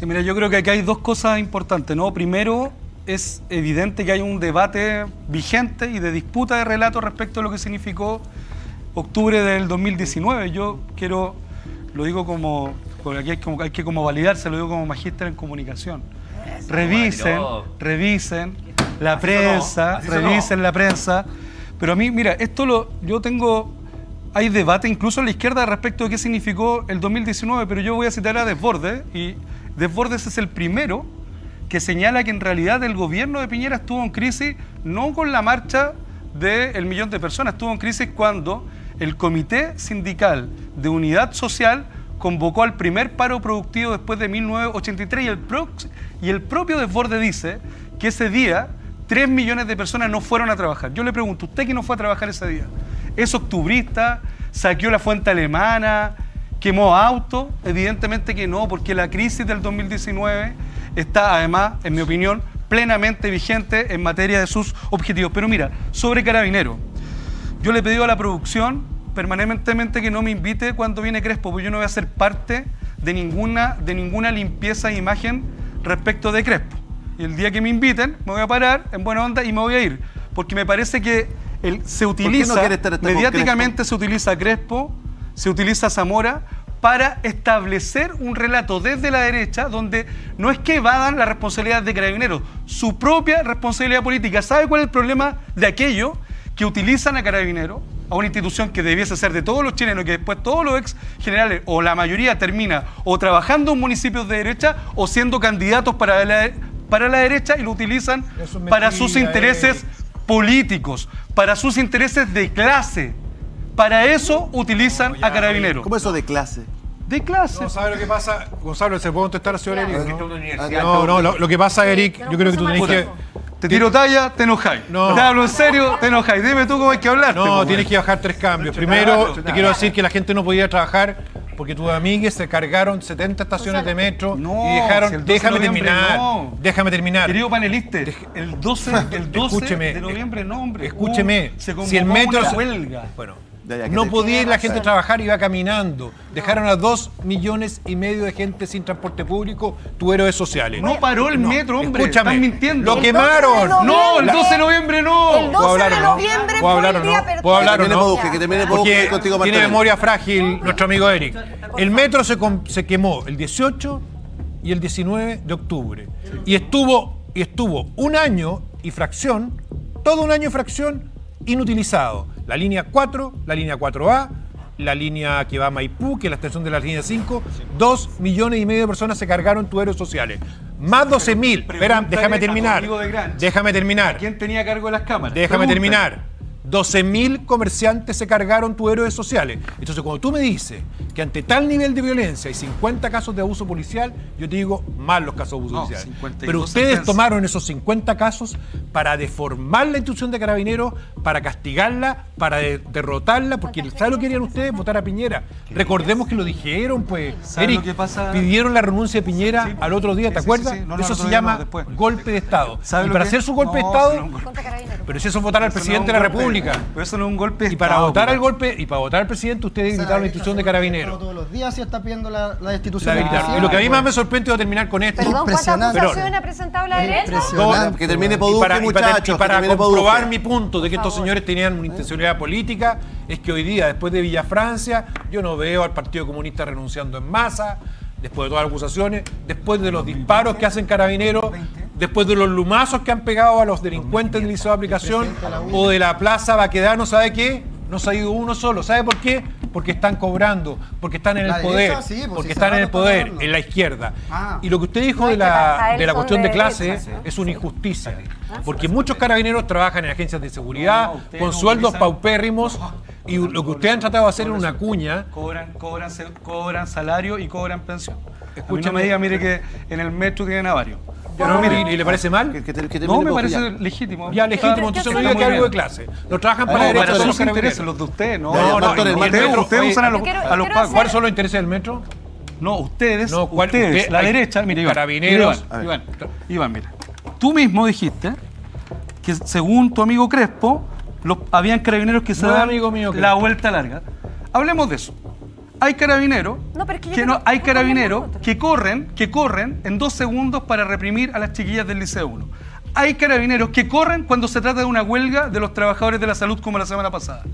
Sí, mira, yo creo que aquí hay dos cosas importantes, ¿no? Primero, es evidente que hay un debate vigente y de disputa de relatos respecto a lo que significó octubre del 2019. Yo quiero, lo digo como, porque aquí hay, como, hay que como validarse, lo digo como magíster en comunicación. Revisen, revisen la prensa, revisen la prensa. Pero a mí, mira, esto lo, yo tengo, hay debate incluso en la izquierda respecto de qué significó el 2019, pero yo voy a citar a Desbordes, y Desbordes es el primero que señala que en realidad el gobierno de Piñera estuvo en crisis no con la marcha del millón de personas, estuvo en crisis cuando el Comité Sindical de Unidad Social convocó al primer paro productivo después de 1983 y el, y el propio Desborde dice que ese día 3 millones de personas no fueron a trabajar. Yo le pregunto, ¿usted que no fue a trabajar ese día? ¿Es octubrista? ¿Saqueó la fuente alemana? ¿Quemó autos? Evidentemente que no, porque la crisis del 2019 está además, en mi opinión, plenamente vigente en materia de sus objetivos. Pero mira, sobre Carabinero, yo le he pedido a la producción permanentemente que no me invite cuando viene Crespo, porque yo no voy a ser parte de ninguna, de ninguna limpieza de imagen respecto de Crespo. Y el día que me inviten, me voy a parar en buena onda y me voy a ir. Porque me parece que el, se utiliza, mediáticamente se utiliza Crespo, se utiliza Zamora para establecer un relato desde la derecha donde no es que evadan la responsabilidad de Carabineros, su propia responsabilidad política. ¿Sabe cuál es el problema de aquello que utilizan a Carabineros, a una institución que debiese ser de todos los chilenos, que después todos los ex generales o la mayoría termina o trabajando en municipios de derecha o siendo candidatos para la, para la derecha y lo utilizan para sus intereses políticos, para sus intereses de clase. Para eso utilizan a carabineros. ¿Cómo eso de clase? De clase. No, ¿sabes lo que pasa? Gonzalo, ¿se puede contestar a señor Eric? No, no, lo, lo, que pasa, Eric, yo creo que tú tenés que... Te tiro talla, te enojáis. No. Te hablo en serio, te enojáis. Dime tú cómo hay que hablar. No, tienes que bajar tres cambios. Primero, te quiero decir que la gente no podía trabajar porque tus amigues se cargaron 70 estaciones de metro no, y dejaron. si el 12 déjame de terminar. no. Déjame terminar. Querido panelista, el 12, el 12 Escúcheme, de noviembre no, hombre. Escúcheme. Hubo- se si el metro. una se- huelga. Bueno. Ya, ya, que No podía ir la gente a trabajar, iba caminando. Dejaron a dos millones y medio de gente sin transporte público, tu héroes sociales. No paró el metro, hombre. Escúchame. Están mintiendo. Lo quemaron. 12 de No, el noviembre. 12 de noviembre no. El 12 hablar de o no? noviembre ¿Puedo hablar fue o el día no? ¿Puedo hablar o Que termine no? Que termine Porque contigo, tiene memoria frágil nuestro amigo Eric. El metro se, se quemó el 18 y el 19 de octubre. Y estuvo, y estuvo un año y fracción, todo un año y fracción inutilizado. La línea 4, la línea 4A, la línea que va a Maipú, que es la extensión de la línea 5, dos millones y medio de personas se cargaron tuberos sociales. Más 12 mil. Espera, déjame terminar. Déjame terminar. ¿Quién tenía cargo de las cámaras? Déjame terminar. 12.000 comerciantes se cargaron tu héroes sociales. Entonces, cuando tú me dices que ante tal nivel de violencia hay 50 casos de abuso policial, yo te digo mal los casos de abuso No, policial. 52 Pero ustedes sentencias. tomaron esos 50 casos para deformar la institución de carabineros, para castigarla, para de- derrotarla, porque ¿saben lo que querían ustedes? Votar a Piñera. Recordemos que lo dijeron, pues. ¿Sabe Eric, lo que pasa? pidieron la renuncia de Piñera Sí, al otro día, ¿te sí, acuerdas? sí, sí. No, no, Eso se llama golpe de Estado. ¿Sabe Y para hacer su golpe de Estado, pero si eso es votar al presidente es de la golpe. República. Pero eso no es un golpe de Y para Estado, votar al compadre. golpe y para votar al presidente ustedes gritaron la institución de carabineros. Todos los días se está pidiendo la, la La destitución del gritaron. Y lo que a mí más me sorprende, y voy a terminar con esto. Perdón, ¿cuántas acusaciones ha presentado la derecha? Que termine Y Poduje, para, y para- muchachos. y para comprobar mi punto de que estos señores tenían una intencionalidad política, es que hoy día, después de Villa Francia, yo no veo al Partido Comunista renunciando en masa, después de todas las acusaciones, después de los disparos que hacen carabineros, después de los lumazos que han pegado a los delincuentes del liceo de aplicación o de la plaza Baquedano, ¿sabe qué? No se ha ido uno solo. ¿Sabe por qué? Porque están cobrando, porque están en el La poder, derecha, sí, pues, porque si están en el poder, en la izquierda. Ah. Y lo que usted dijo No, de la, de la cuestión de de clase derecha, ¿no? es una injusticia. Porque muchos carabineros trabajan en agencias de seguridad No, con no sueldos utilizan- paupérrimos y lo que ustedes han tratado de hacer es una cuña. Cobran, cobran, se- cobran salario y cobran pensión. Escúchame. No me diga, mire que en el metro tienen a varios. Pero mire, ¿y le parece mal? Que- que te- que No, me parece ya. legítimo. Ya legítimo, entonces no diga que algo de clase. Lo trabajan para No, la derecha para son los sus intereses, carabineros. los de ustedes, no. No, no, y ustedes, usan a los, Yo quiero- a los quiero pagos. ¿Cuáles son los intereses del metro? No, ustedes, No, ¿cuál- ustedes, usted- la hay- derecha, mire, Iván, Carabineros. Iván, Iván, Iván, mira. Tú mismo dijiste que según tu amigo Crespo, los, habían carabineros que se No, amigo mío la vuelta larga. Hablemos de eso. Hay carabineros No, pero es que no, hay carabineros que corren, que corren en dos segundos para reprimir a las chiquillas del Liceo 1. Hay carabineros que corren cuando se trata de una huelga de los trabajadores de la salud como la semana pasada.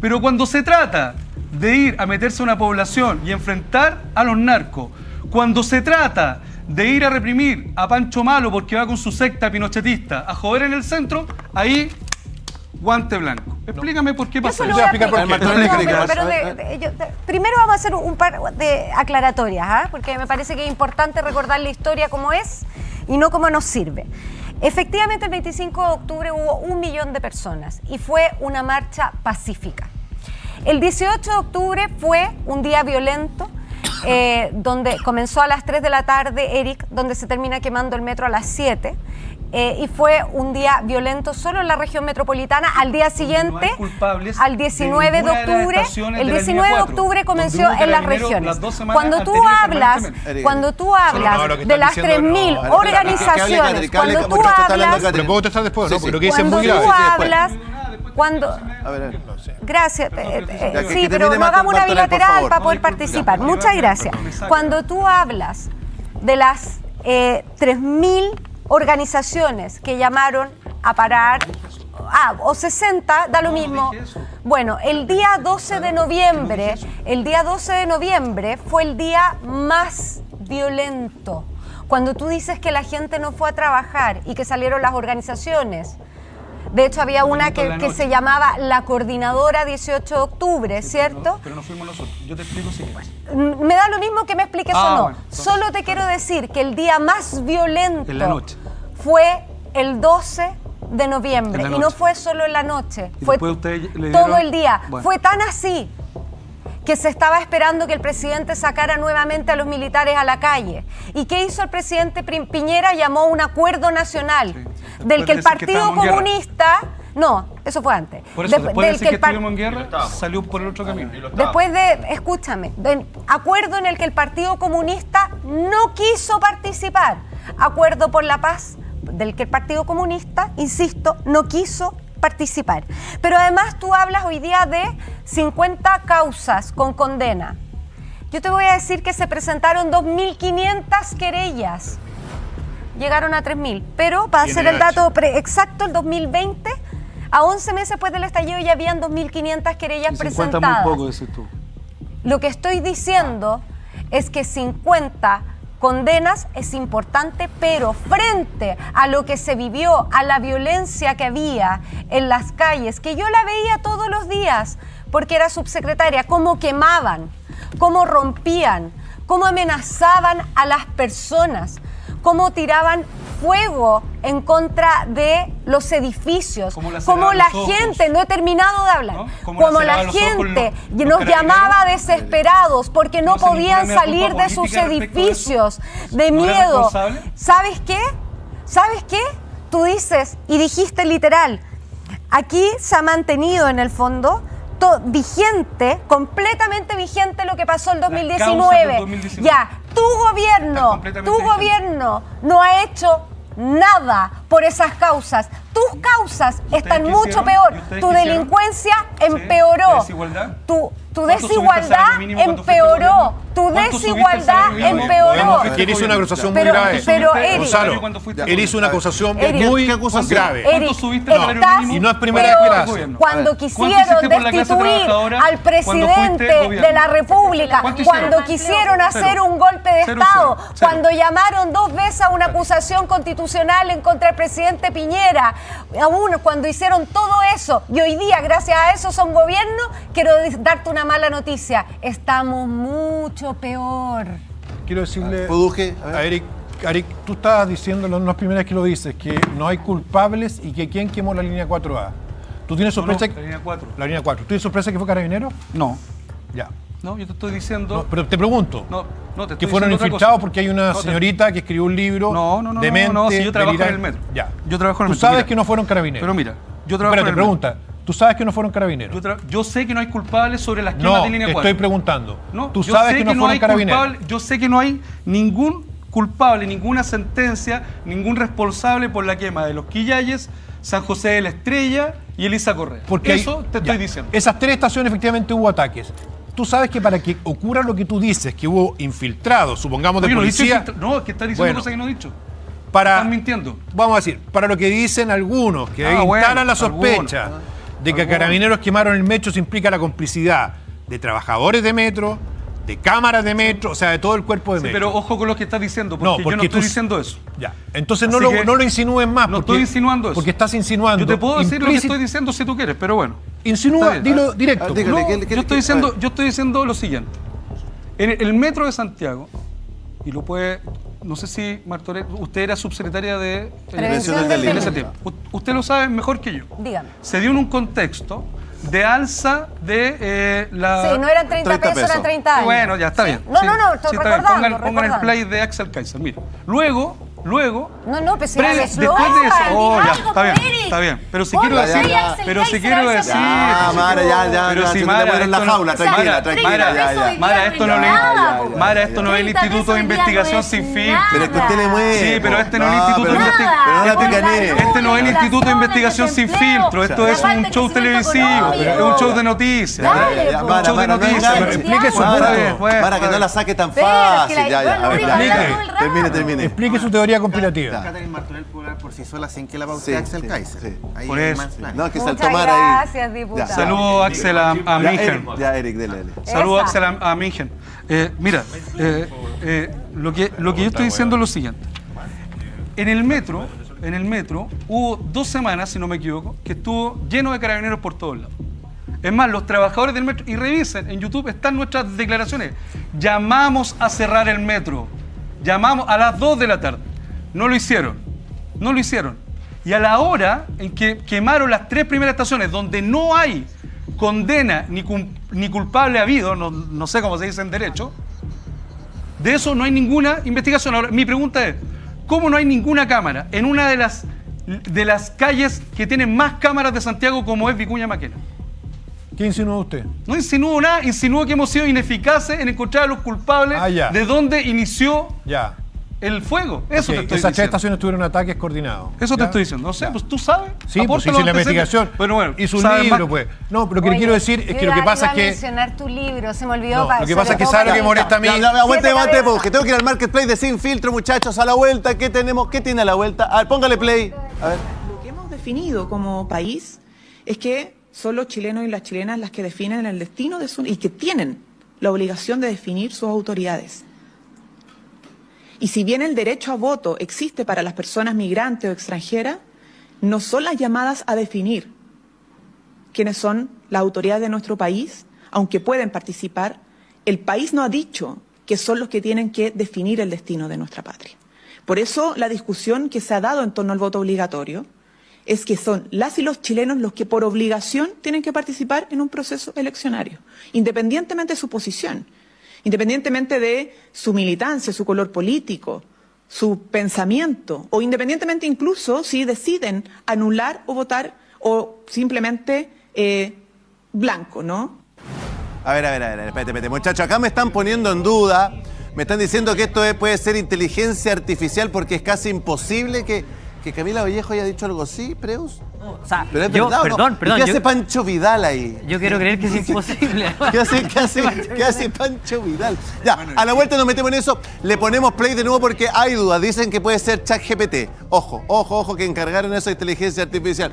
Pero cuando se trata de ir a meterse a una población y enfrentar a los narcos, cuando se trata de ir a reprimir a Pancho Malo porque va con su secta pinochetista a joder en el centro, ahí guante blanco. Explícame por qué eso. voy a explicar por de- primero vamos a hacer un par de aclaratorias, ¿ah? porque me parece que es importante recordar la historia como es y no como nos sirve. Efectivamente, el 25 de octubre hubo un millón de personas y fue una marcha pacífica. El 18 de octubre fue un día violento, eh, donde comenzó a las 3 de la tarde, Eric, donde se termina quemando el metro a las 7. Eh, y fue un día violento solo en la región metropolitana. Al día siguiente, culpables al de 19 de, de octubre, el de la 19 de línea 4, octubre comenzó en las regiones. las Cuando tú hablas, cuando tú no, hablas de las diciendo no. 3.000 A ver, organizaciones, cuando tú hablas. Pero puedo contestar después, ¿no? que es muy grave. hablas, cuando A ver, Gracias. eh, eh, sí, pero no hagamos una bilateral para poder No, participar. Muchas gracias. Cuando tú hablas de las eh, 3.000 organizaciones que llamaron a parar, ah, o 60, da lo mismo. Bueno, el día 12 de noviembre, el día 12 de noviembre fue el día más violento. Cuando tú dices que la gente no fue a trabajar y que salieron las organizaciones. De hecho, había una que, se llamaba la Coordinadora 18 de Octubre, ¿cierto? Pero no fuimos nosotros. Yo te explico si quieres. Me da lo mismo que me expliques Ah, o no. bueno, entonces- Solo te quiero decir que el día más violento En la noche. fue el 12 de noviembre. Y no fue solo en la noche, Y fue todo el día. Bueno. Fue tan así que se estaba esperando que el presidente sacara nuevamente a los militares a la calle. ¿Y qué hizo el presidente Piñera? Llamó un acuerdo nacional Sí. Del que de el que Partido. Comunista... No, eso fue antes. Por eso, Despu- después de del decir que estuvimos en guerra, salió por el otro camino. Después de, escúchame, de- acuerdo en el que el Partido Comunista no quiso participar. Acuerdo por la paz del que el Partido Comunista, insisto, no quiso participar. Pero además tú hablas hoy día de 50 causas con condena. Yo te voy a decir que se presentaron 2.500 querellas. Llegaron a 3.000. Pero para hacer el dato pre- exacto, el 2020, a 11 meses después del estallido ya habían 2.500 querellas Y 50 presentadas. muy poco, decís tú. Lo que estoy diciendo es que 50 condenas es importante, pero frente a lo que se vivió, a la violencia que había en las calles, que yo la veía todos los días, porque era subsecretaria, cómo quemaban, cómo rompían, cómo amenazaban a las personas, cómo tiraban fuego en contra de los edificios, cerraban la gente, no he terminado de hablar, ¿No? Como la gente los- los nos llamaba desesperados porque no podían salir de sus de edificios de ¿No era miedo. ¿Sabes qué? ¿Sabes qué? Tú dices y dijiste literal, aquí se ha mantenido en el fondo vigente, completamente vigente lo que pasó el causas del 2019. 2019. Ya, tu gobierno, tu gobierno no ha hecho nada por esas causas. Tus causas están mucho hicieron? peor. ¿Y ustedes Tu delincuencia Sí, empeoró. ¿la desigualdad? Tu, tu ¿Cuánto subiste el desigualdad empeoró. Tu ¿Cuánto subiste el desigualdad empeoró. Él hizo una acusación muy grave. pero, ¿Subiste el Eric- salario Gonzalo, cuando fuiste él hizo una acusación muy grave. ¿Cuánto Eric, subiste el salario estás mínimo? Y no es primera vez que. Cuando A ver, ¿cuánto quisieron destituir al presidente de la República, cuando quisieron hacer un golpe de Estado, cuando llamaron dos veces a una acusación constitucional en contra del presidente Piñera, aún cuando hicieron todo eso y hoy día, gracias a eso, son gobierno, quiero darte una mala noticia. Estamos mucho peor. Quiero decirle Produje, a a Eric, Eric, tú estabas diciendo, no es primera vez que lo dices, que no hay culpables y que quién quemó la línea 4A. ¿Tú tienes No, no, sorpresa? la línea 4. La línea 4. ¿Tú tienes sorpresa que fue Carabinero? No, Ya. No, yo te estoy diciendo. No, pero te pregunto. No, no, te estoy que fueron infiltrados porque hay una te- señorita que escribió un libro No, no, no, demente, no, no, si yo trabajo en el metro. Ya. Yo trabajo en el Tú metro, sabes mira. que no fueron carabineros. Pero mira, yo trabajo Espérate, en el metro. pregunta. ¿Tú sabes que no fueron carabineros? Yo, sé que no hay culpables sobre las quemas de línea te 4. estoy preguntando. No, Tú yo sabes sé que no fueron hay carabineros. culpable- yo sé que no hay ningún culpable, ninguna sentencia, ningún responsable por la quema de los Quillayes, San José de la Estrella y Elisa Correa. Porque hay- Eso te ya, estoy diciendo. Esas tres estaciones efectivamente hubo ataques. Tú sabes que para que ocurra lo que tú dices, que hubo infiltrados, supongamos de Oye, dicho policía, no, es que está diciendo Bueno. cosas que no he dicho. para, Están mintiendo. vamos a decir, para lo que dicen algunos, que Ah, instalan bueno, la sospecha algunos. de que Algunos. carabineros quemaron el metro, se implica la complicidad de trabajadores de metro, de cámaras de metro, o sea, de todo el cuerpo de Sí, metro. pero ojo con lo que estás diciendo, porque, No, yo porque no estoy tú- diciendo eso. Ya. Entonces no lo, que no lo insinúen más. no porque- estoy insinuando eso. Porque estás insinuando. Yo te puedo decir lo que estoy diciendo si tú quieres, pero bueno. Insinúa, bien. dilo directo. Ah, dígale, No, ¿qué- qué- yo, estoy diciendo, yo estoy diciendo lo siguiente. En el, metro de Santiago, y lo puede, no sé si Martorell, usted era subsecretaria de eh, Prevención del en ese delito. Usted lo sabe mejor que yo. Dígame. Se dio en un contexto de alza de eh, la... Sí, no eran 30, 30 pesos, pesos. eran 30 años. Bueno, ya está bien. No, Sí, no, no, sí, estoy está bien. recordando, Pongan, pongan el recordando. play de Axel Kaiser. Mire, luego, luego... No, no, pues si pre- después de eso, oh, ya, algo, está bien, está bien. Pero si quiero decir, ya. pero si quiero decir, ya, pero si Mara, ya, ya, pero si Mara, en la esto no- jaula, tranquila, tranquila, Mara, ya, ya. Mara, esto no le. Mara, esto no es el 30 Instituto de Investigación sin filtro. Pero es que usted le mueve. Sí, pero este no es el Instituto pero de Investigación. pero Este no es el Instituto de Investigación sin filtro, esto es un show televisivo, es un show de noticias. Mara, show de noticias. Explique su Mara, que no la saque tan Pero fácil. Ya, ya. Termine, termine. Explique su teoría conspirativa. Catherine Martorell puede por sí sola sin que la pauta Sí, Axel sí, Kaiser. sí. Ahí Por eso. No, es que saltó Mara ahí. gracias, diputado. Saludos, Axel, a, a Ya, Mingen. Eric, ya, Eric, dele, dele. Saludos. Axel, a, a Mingen. Eh, mira, eh, eh, lo, que, lo que yo estoy diciendo es lo siguiente. En el metro, en el metro, hubo dos semanas, si no me equivoco, que estuvo lleno de carabineros por todos lados. Es más, los trabajadores del metro, y revisen, en YouTube están nuestras declaraciones. Llamamos a cerrar el metro. Llamamos a las 2 de la tarde. No lo hicieron. No lo hicieron. Y a la hora en que quemaron las tres primeras estaciones, donde no hay condena ni, culpable habido, no, no sé cómo se dice en derecho, de eso no hay ninguna investigación. Ahora, mi pregunta es, ¿cómo no hay ninguna cámara en una de las, de las calles que tienen más cámaras de Santiago como es Vicuña Maquena? ¿Qué insinúa usted? No insinúo nada, insinúo que hemos sido ineficaces en encontrar a los culpables Ah, de dónde inició Ya. El fuego. Eso Ok, te estoy Esas tres diciendo. estaciones tuvieron ataques coordinados. Eso te estoy diciendo. No sé, Ya. pues tú sabes. Sí, pues hice la investigación. Bueno, bueno. hizo un libro, más- pues. No, pero lo que Oye, quiero decir es que lo que pasa es a que. mencionar tu libro, se me olvidó. No, lo que pasa es que sabe lo que molesta a mí. Aguante, aguante, porque tengo que ir al marketplace de Sin Filtro, muchachos, a la vuelta. ¿Qué tenemos? ¿Qué tiene a la vuelta? A ver, póngale play. A ver. Lo que hemos definido como país es que son los chilenos y las chilenas las que definen el destino de su y que tienen la obligación de definir sus autoridades. Y si bien el derecho a voto existe para las personas migrantes o extranjeras, no son las llamadas a definir quiénes son las autoridades de nuestro país, aunque pueden participar, el país no ha dicho que son los que tienen que definir el destino de nuestra patria. Por eso la discusión que se ha dado en torno al voto obligatorio es que son las y los chilenos los que por obligación tienen que participar en un proceso eleccionario, independientemente de su posición, independientemente de su militancia, su color político, su pensamiento, o independientemente incluso si deciden anular o votar o simplemente eh, blanco, ¿no? A ver, a ver, a ver, espérate, espérate. Muchachos, acá me están poniendo en duda. Me están diciendo que esto es- puede ser inteligencia artificial porque es casi imposible que, que Camila Vallejo haya dicho algo así, Preus. O sea, Pero es yo, verdad, ¿o no? perdón, ¿Y perdón. ¿Qué hace yo, Pancho Vidal ahí? yo quiero creer que es imposible. ¿Qué hace, qué hace, qué hace Pancho Vidal? Ya, a la vuelta nos metemos en eso. Le ponemos play de nuevo porque hay dudas. Dicen que puede ser ChatGPT. Ojo, ojo, ojo, que encargaron esa inteligencia artificial.